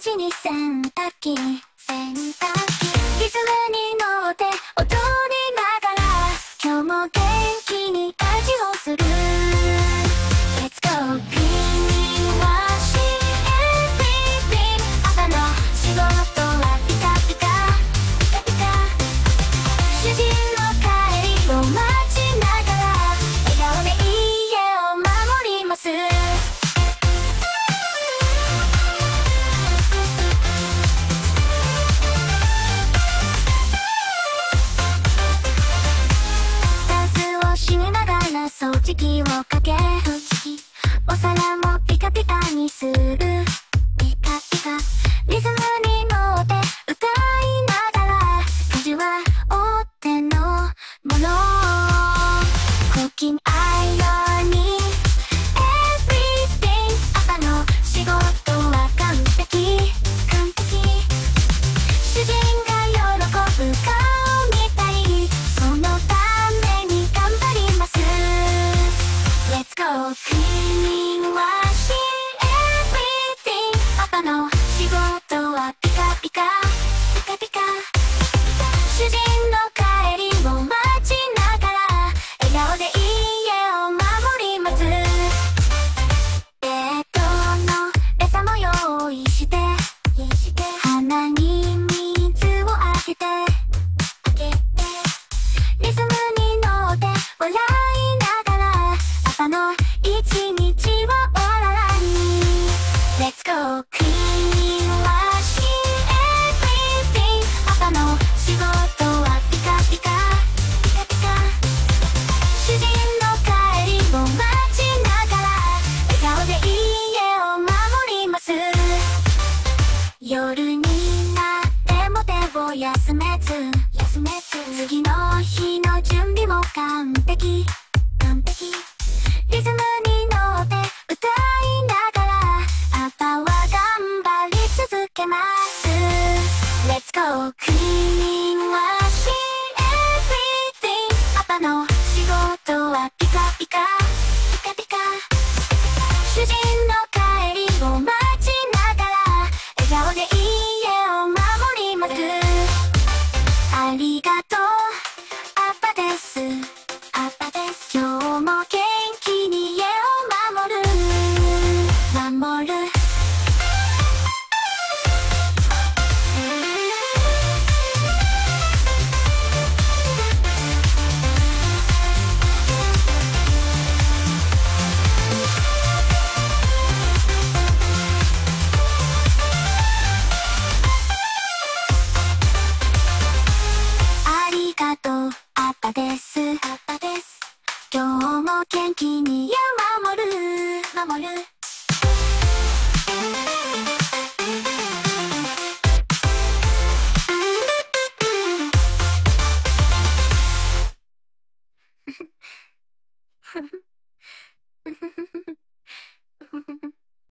時に洗濯機洗濯指をかけるしお皿も恋して夜になっても手を休めず。休めず。次の日の準備も完璧。完璧。リズムに乗って歌いながらパパは頑張り続けます。Let's go! クリーニングはし everything パパの仕事は今日も元気に守る守る。